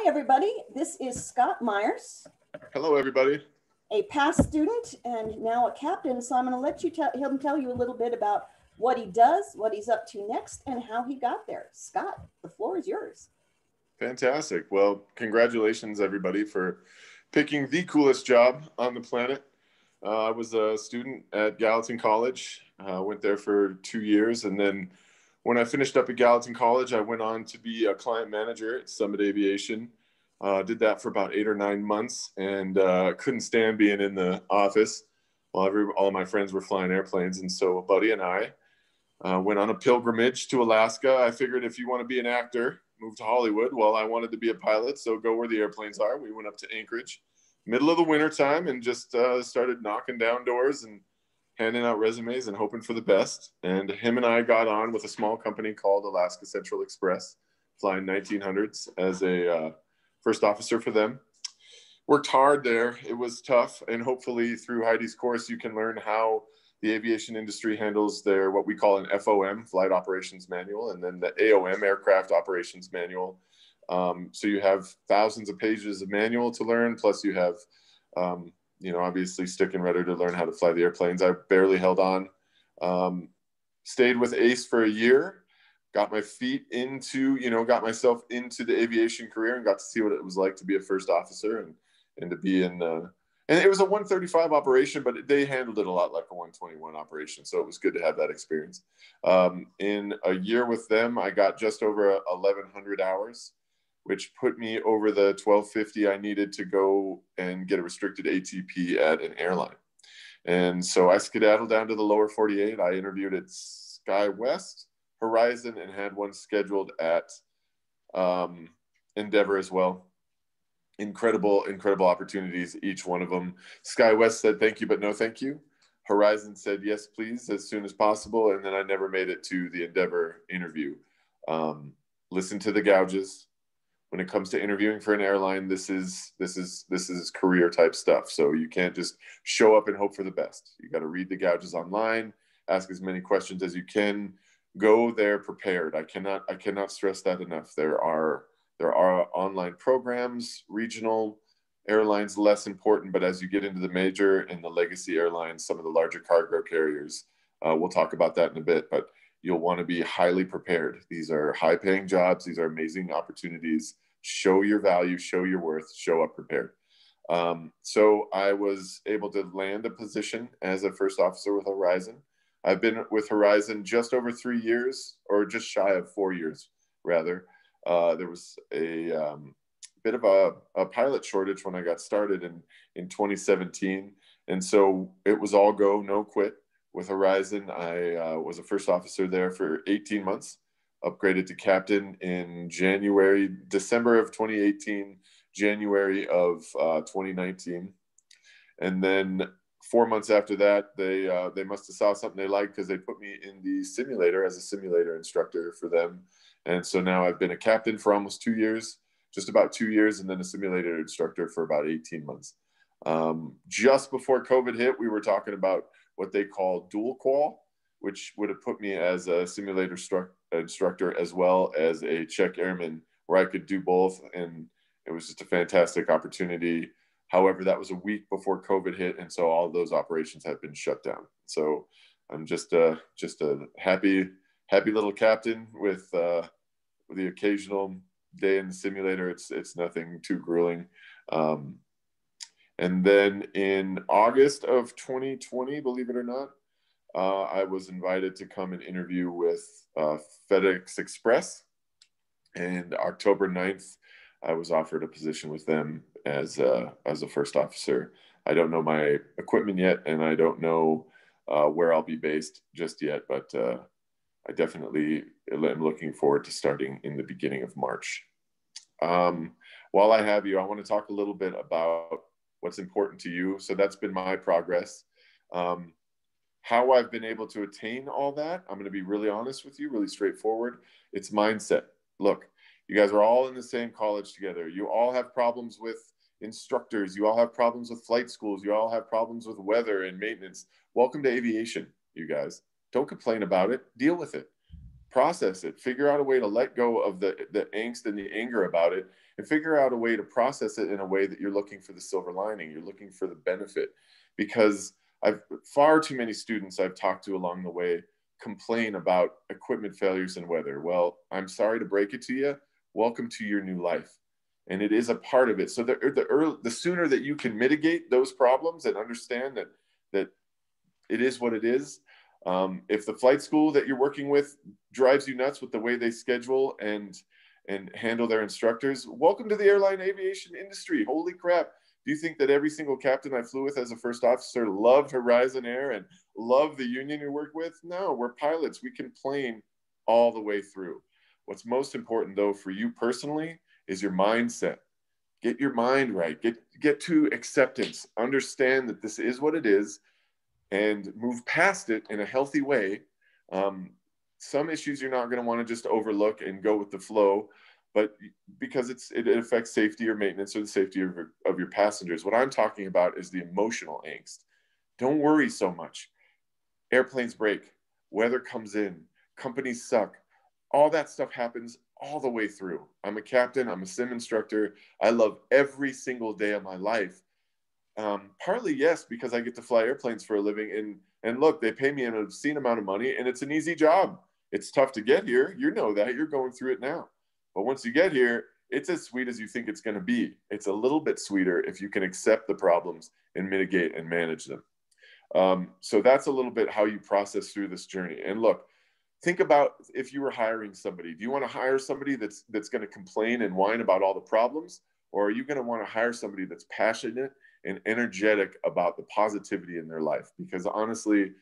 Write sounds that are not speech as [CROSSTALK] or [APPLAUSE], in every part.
Hi, everybody. This is Scott Myers. Hello, everybody. A past student and now a captain. So I'm going to let you tell him tell you a little bit about what he does, what he's up to next, and how he got there. Scott, the floor is yours. Fantastic. Well, congratulations, everybody, for picking the coolest job on the planet. Uh, I was a student at Gallatin College. Uh, went there for two years, and then when I finished up at Gallatin College, I went on to be a client manager at Summit Aviation. Uh, did that for about eight or nine months and uh, couldn't stand being in the office while every, all my friends were flying airplanes. And so a buddy and I uh, went on a pilgrimage to Alaska. I figured if you want to be an actor, move to Hollywood. Well, I wanted to be a pilot, so go where the airplanes are. We went up to Anchorage, middle of the winter time, and just uh, started knocking down doors and handing out resumes and hoping for the best. And him and I got on with a small company called Alaska Central Express, flying 1900s as a uh, first officer for them. Worked hard there. It was tough. And hopefully, through Heide's course, you can learn how the aviation industry handles their what we call an FOM, Flight Operations Manual, and then the AOM, Aircraft Operations Manual. Um, so you have thousands of pages of manual to learn, plus you have um, you know, obviously sticking ready to learn how to fly the airplanes. I barely held on. Um, stayed with Ace for a year, got my feet into, you know, got myself into the aviation career and got to see what it was like to be a first officer and, and to be in, uh, and it was a 135 operation, but they handled it a lot like a 121 operation. So it was good to have that experience. Um, in a year with them, I got just over 1,100 hours which put me over the 1250 I needed to go and get a restricted ATP at an airline. And so I skedaddled down to the lower 48. I interviewed at SkyWest, Horizon, and had one scheduled at um, Endeavor as well. Incredible, incredible opportunities, each one of them. SkyWest said thank you, but no thank you. Horizon said yes, please, as soon as possible. And then I never made it to the Endeavor interview. Um, listen to the gouges, when it comes to interviewing for an airline this is this is this is career type stuff. So you can't just show up and hope for the best. You got to read the gouges online ask as many questions as you can go there prepared. I cannot i cannot stress that enough. There are there are online programs regional airlines less important but as you get into the major and the legacy airlines some of the larger cargo carriers uh, we'll talk about that in a bit but you'll want to be highly prepared. These are high paying jobs, these are amazing opportunities. Show your value, show your worth, show up prepared. Um, so I was able to land a position as a first officer with Horizon. I've been with Horizon just over three years, or just shy of four years, rather. Uh, there was a um, bit of a, a, pilot shortage when I got started in, in 2017. And so it was all go, no quit with Horizon. I uh, was a first officer there for 18 months, upgraded to captain in January, December of 2018, January of uh, 2019. And then four months after that, they, uh, they must have saw something they liked because they put me in the simulator as a simulator instructor for them. And so now I've been a captain for almost two years, just about two years, and then a simulator instructor for about 18 months. Um, just before COVID hit, we were talking about what they call dual qual, which would have put me as a simulator stru- instructor as well as a check airman, where I could do both. And it was just a fantastic opportunity. However, that was a week before COVID hit, and so all those operations have been shut down. So I'm just a just a happy happy little captain with uh, the occasional day in the simulator. It's it's nothing too grueling. Um, and then in August of 2020, believe it or not, uh, I was invited to come and interview with uh, FedEx Express. And October 9th, I was offered a position with them as a, as a first officer. I don't know my equipment yet, and I don't know uh, where I'll be based just yet, but uh, I definitely am looking forward to starting in the beginning of March. Um, while I have you, I want to talk a little bit about what's important to you. So that's been my progress. Um, how I've been able to attain all that, I'm going to be really honest with you, really straightforward. It's mindset. Look, you guys are all in the same college together. You all have problems with instructors. You all have problems with flight schools. You all have problems with weather and maintenance. Welcome to aviation, you guys. Don't complain about it, deal with it process it. Figure out a way to let go of the the angst and the anger about it and figure out a way to process it in a way that you're looking for the silver lining you're looking for the benefit. Because i've far too many students i've talked to along the way complain about equipment failures and weather. Well i'm sorry to break it to you. Welcome to your new life. And it is a part of it. So the, the early, the sooner that you can mitigate those problems and understand that that it is what it is um, if the flight school that you're working with drives you nuts with the way they schedule and and handle their instructors, welcome to the airline aviation industry. Holy crap. Do you think that every single captain I flew with as a first officer loved Horizon Air and loved the union you work with? No, we're pilots. We can plane all the way through. What's most important though for you personally is your mindset. Get your mind right. Get get to acceptance. Understand that this is what it is and move past it in a healthy way. Um, some issues you're not going to want to just overlook and go with the flow, but because it's it, affects safety or maintenance or the safety of of your passengers. What I'm talking about is the emotional angst. Don't worry so much. Airplanes break, weather comes in, companies suck. All that stuff happens all the way through. I'm a captain, I'm a sim instructor. I love every single day of my life um, partly yes, because I get to fly airplanes for a living, and and look, they pay me an obscene amount of money, and it's an easy job. It's tough to get here. You know that. You're going through it now. But once you get here, it's as sweet as you think it's going to be. It's a little bit sweeter if you can accept the problems and mitigate and manage them. Um, so that's a little bit how you process through this journey. And look, think about if you were hiring somebody. Do you want to hire somebody that's that's going to complain and whine about all the problems, or are you going to want to hire somebody that's passionate and energetic about the positivity in their life. Because honestly,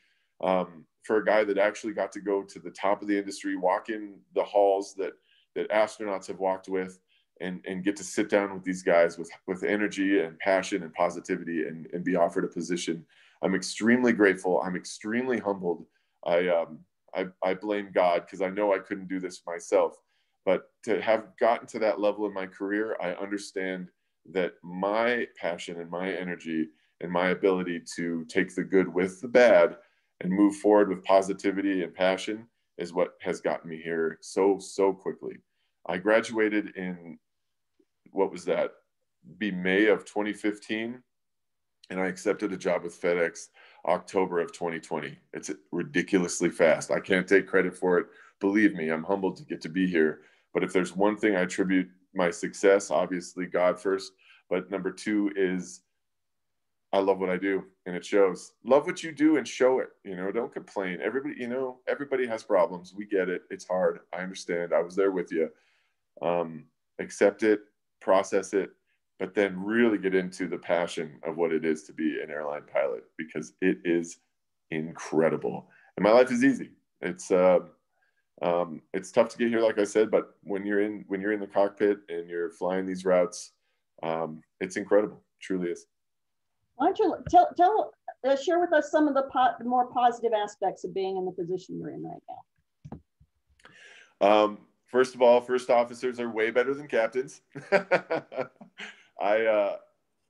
um, for a guy that actually got to go to the top of the industry, walk in the halls that that astronauts have walked with, and and get to sit down with these guys with with energy and passion and positivity, and and be offered a position, I'm extremely grateful. I'm extremely humbled. I um, I, I blame God because I know I couldn't do this myself. But to have gotten to that level in my career, I understand that my passion and my energy and my ability to take the good with the bad and move forward with positivity and passion is what has gotten me here so so quickly. I graduated in what was that? Be may of 2015 and i accepted a job with fedex october of 2020 it's ridiculously fast. I can't take credit for it. Believe me i'm humbled to get to be here. But if there's one thing i attribute my success, obviously God first, but number two is I love what I do and it shows. Love what you do and show it. You know, don't complain. Everybody, you know, everybody has problems. We get it. It's hard. I understand. I was there with you. Um, accept it, process it, but then really get into the passion of what it is to be an airline pilot because it is incredible. And my life is easy. It's uh, um, it's tough to get here, like I said, but when you're in when you're in the cockpit and you're flying these routes, um, it's incredible. It truly is. Why don't you tell tell uh, share with us some of the po more positive aspects of being in the position you're in right now? Um, first of all, first officers are way better than captains. [LAUGHS] I uh,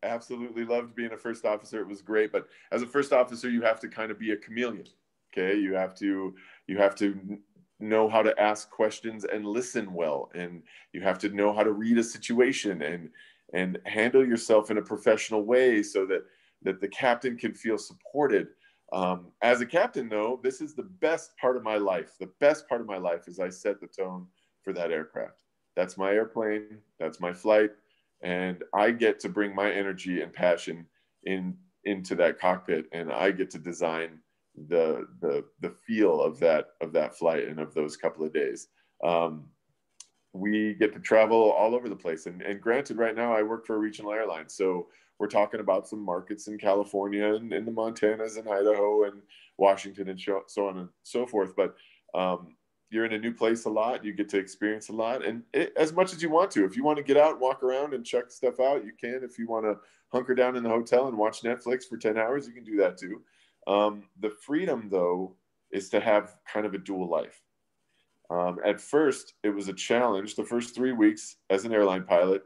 absolutely loved being a first officer. It was great, but as a first officer, you have to kind of be a chameleon. Okay, you have to you have to know how to ask questions and listen well and you have to know how to read a situation and and handle yourself in a professional way so that that the captain can feel supported. Um, as a captain though this is the best part of my life. The best part of my life is i set the tone for that aircraft. That's my airplane that's my flight and i get to bring my energy and passion in into that cockpit and i get to design the the the feel of that of that flight and of those couple of days. Um, we get to travel all over the place, and, and granted, right now I work for a regional airline, so we're talking about some markets in California and in the Montanas and Idaho and Washington and so on and so forth. But um, you're in a new place a lot. You get to experience a lot, and it, as much as you want to. If you want to get out, walk around, and check stuff out, you can. If you want to hunker down in the hotel and watch Netflix for ten hours, you can do that too. Um, the freedom, though, is to have kind of a dual life. Um, at first, it was a challenge. The first three weeks as an airline pilot,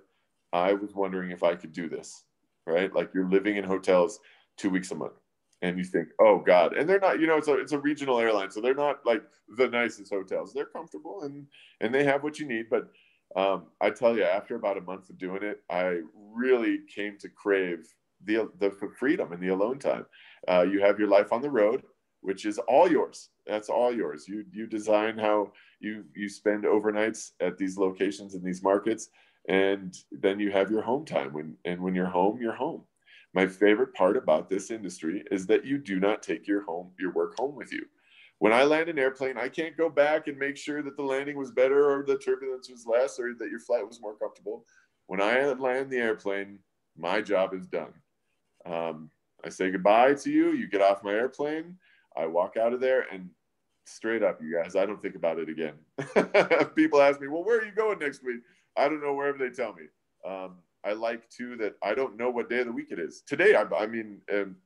I was wondering if I could do this, right? Like you're living in hotels two weeks a month. and you think, oh God, and they're not, you know, it's a it's a regional airline, so they're not like the nicest hotels. They're comfortable and and they have what you need. But um, I tell you, after about a month of doing it, I really came to crave the the freedom and the alone time. Uh, you have your life on the road, which is all yours. That's all yours. You you design how you you spend overnights at these locations in these markets, and then you have your home time. When and when you're home, you're home my favorite part about this industry is that you do not take your home, your work home with you. When I land an airplane, I can't go back and make sure that the landing was better or the turbulence was less or that your flight was more comfortable. When I land the airplane, my job is done. Um, I say goodbye to you. You get off my airplane. I walk out of there and straight up, you guys, I don't think about it again. [LAUGHS] People ask me, well, where are you going next week? I don't know, wherever they tell me. Um, I like too that I don't know what day of the week it is. Today, I, I mean, um,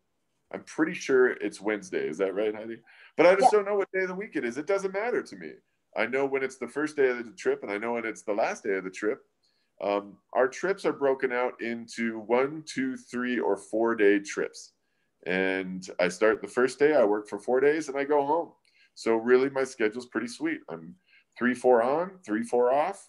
I'm pretty sure it's Wednesday. Is that right, Heide? But I just yeah. don't know what day of the week it is. It doesn't matter to me. I know when it's the first day of the trip, and I know when it's the last day of the trip. Um, our trips are broken out into one, two, three, or four day trips. And I start the first day, I work for four days, and I go home. So really, my schedule's pretty sweet. I'm three, four on, three, four off,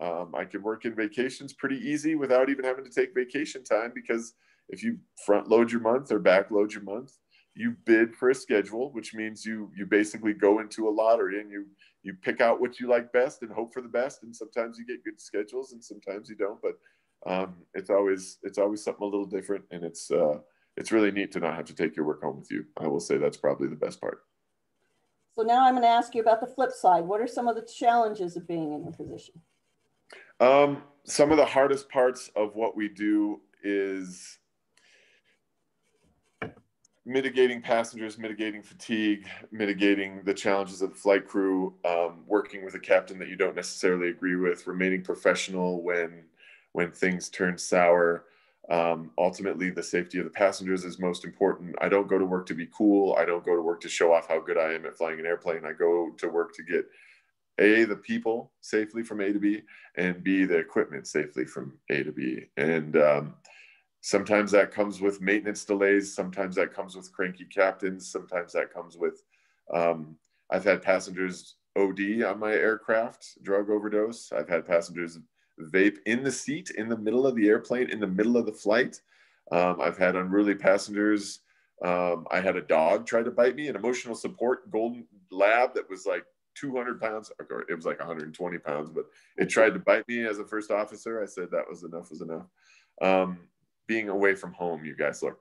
um, I can work in vacations pretty easy without even having to take vacation time because if you front load your month or back load your month, you bid for a schedule, which means you you basically go into a lottery and you you pick out what you like best and hope for the best. And sometimes you get good schedules and sometimes you don't. But um, it's always it's always something a little different, and it's uh, it's really neat to not have to take your work home with you. I will say that's probably the best part. So now I'm going to ask you about the flip side. What are some of the challenges of being in your position? Um, some of the hardest parts of what we do is mitigating passengers, mitigating fatigue, mitigating the challenges of the flight crew, um, working with a captain that you don't necessarily agree with, remaining professional when when things turn sour. Um, ultimately, the safety of the passengers is most important. I don't go to work to be cool. I don't go to work to show off how good I am at flying an airplane. I go to work to get a the people safely from a to b and b the equipment safely from a to b and um, sometimes that comes with maintenance delays sometimes that comes with cranky captains sometimes that comes with um, i've had passengers od on my aircraft drug overdose i've had passengers vape in the seat in the middle of the airplane in the middle of the flight um, i've had unruly passengers um, i had a dog try to bite me an emotional support golden lab that was like 200 pounds. Or it was like 120 pounds, but it tried to bite me as a first officer. I said that was enough was enough. Being away from home, you guys look.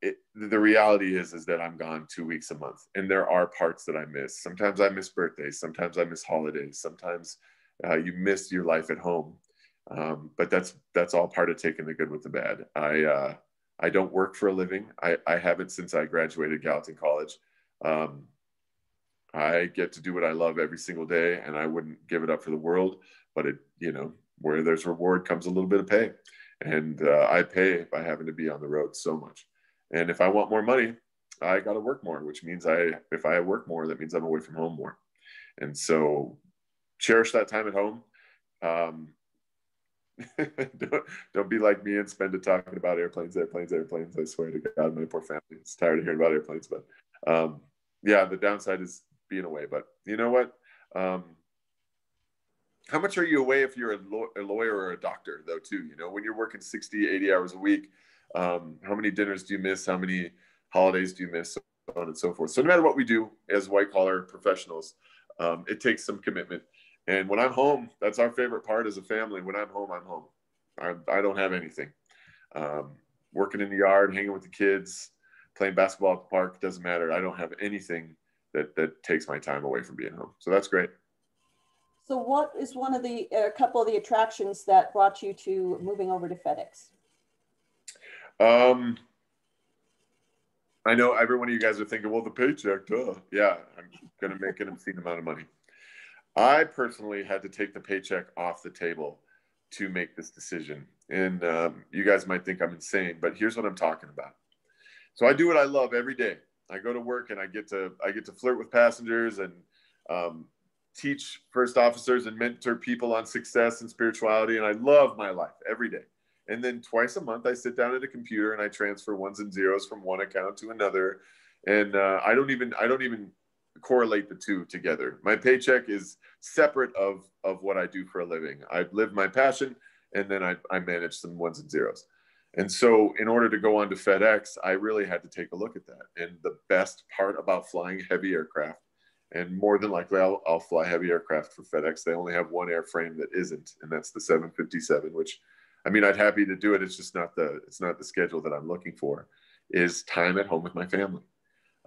It, the reality is is that I'm gone two weeks a month, and there are parts that I miss. Sometimes I miss birthdays. Sometimes I miss holidays. Sometimes uh, you miss your life at home. Um, but that's that's all part of taking the good with the bad. I uh, I don't work for a living. I, I haven't since I graduated Gallatin College. Um, I get to do what I love every single day, and I wouldn't give it up for the world. But it, you know, where there's reward comes a little bit of pay, and uh, I pay by having to be on the road so much. And if I want more money, I got to work more, which means I, if I work more, that means I'm away from home more. And so, cherish that time at home. Um, [LAUGHS] don't, don't be like me and spend it talking about airplanes, airplanes, airplanes. I swear to God, my poor family is tired of hearing about airplanes. But um, yeah, the downside is being away. But you know what? Um, how much are you away if you're a, lo- a, lawyer or a doctor, though, too? You know, when you're working 60, 80 hours a week, um, how many dinners do you miss? How many holidays do you miss? So on and so forth. So, no matter what we do as white collar professionals, um, it takes some commitment. And when I'm home, that's our favorite part as a family. When I'm home, I'm home. I, I don't have anything. Um, working in the yard, hanging with the kids, playing basketball at the park, doesn't matter. I don't have anything that that takes my time away from being home. So that's great. So what is one of the a couple of the attractions that brought you to moving over to FedEx? Um, I know every one of you guys are thinking, well, the paycheck, duh. Yeah, I'm going to make an obscene amount of money. I personally had to take the paycheck off the table to make this decision. And um, you guys might think I'm insane, but here's what I'm talking about. So I do what I love every day. I go to work and I get to I get to flirt with passengers and um, teach first officers and mentor people on success and spirituality. And I love my life every day. And then twice a month, I sit down at a computer and I transfer ones and zeros from one account to another. And uh, I don't even I don't even correlate the two together. My paycheck is separate of of what I do for a living. I live my passion, and then I, I manage some ones and zeros. And so, in order to go on to FedEx, I really had to take a look at that. And the best part about flying heavy aircraft, and more than likely, I'll, I'll fly heavy aircraft for FedEx. They only have one airframe that isn't, and that's the 757. Which, I mean, I'd happy to do it. It's just not the it's not the schedule that I'm looking for. Is time at home with my family.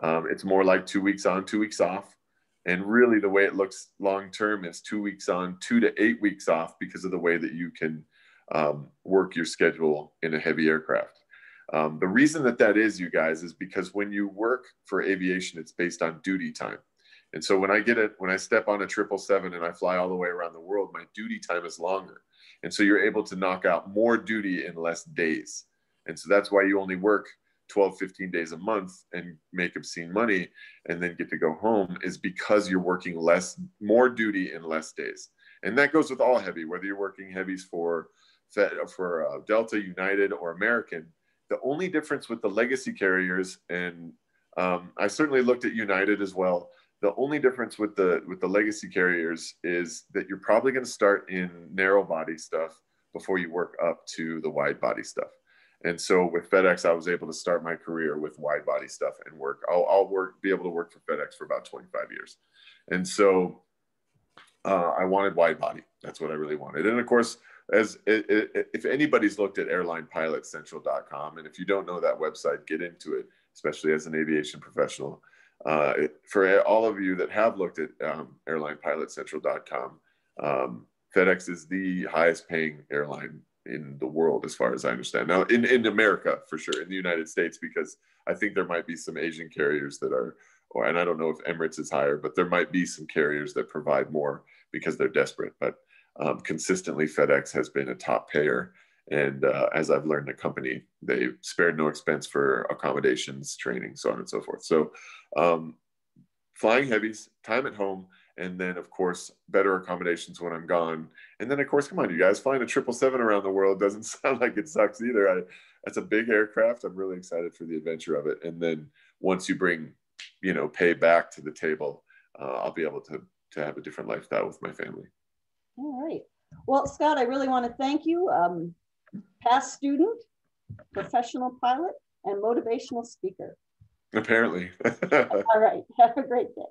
Um, it's more like two weeks on, two weeks off. And really, the way it looks long term is two weeks on, two to eight weeks off because of the way that you can um, work your schedule in a heavy aircraft. Um, the reason that that is, you guys, is because when you work for aviation, it's based on duty time. And so when I get it, when I step on a triple seven and I fly all the way around the world, my duty time is longer. And so you're able to knock out more duty in less days. And so that's why you only work 12, 15 days a month and make obscene money and then get to go home is because you're working less, more duty in less days. And that goes with all heavy, whether you're working heavies for, Fed, for uh, Delta, United, or American. The only difference with the legacy carriers, and um, I certainly looked at United as well. The only difference with the with the legacy carriers is that you're probably going to start in narrow body stuff before you work up to the wide body stuff. And so with FedEx, I was able to start my career with wide body stuff and work. I'll, I'll work, be able to work for FedEx for about 25 years. And so uh, I wanted wide body. That's what I really wanted. And of course, as it, it, if anybody's looked at airlinepilotcentral.com, and if you don't know that website, get into it, especially as an aviation professional. Uh, for all of you that have looked at um, airlinepilotcentral.com, um, FedEx is the highest paying airline in the world, as far as I understand. Now, in, in America, for sure, in the United States, because I think there might be some Asian carriers that are, or and I don't know if Emirates is higher, but there might be some carriers that provide more because they're desperate. But um, consistently, FedEx has been a top payer. And uh, as I've learned, the company they spared no expense for accommodations, training, so on and so forth. So, um, flying heavies, time at home, and then of course better accommodations when I'm gone. And then of course, come on, you guys, flying a triple seven around the world doesn't [LAUGHS] sound like it sucks either. I, that's a big aircraft. I'm really excited for the adventure of it. And then once you bring, you know, pay back to the table, uh, I'll be able to to have a different lifestyle with my family. All right. Well, Scott, I really want to thank you. Um, past student, professional pilot, and motivational speaker. Apparently. [LAUGHS] All right. Have a great day.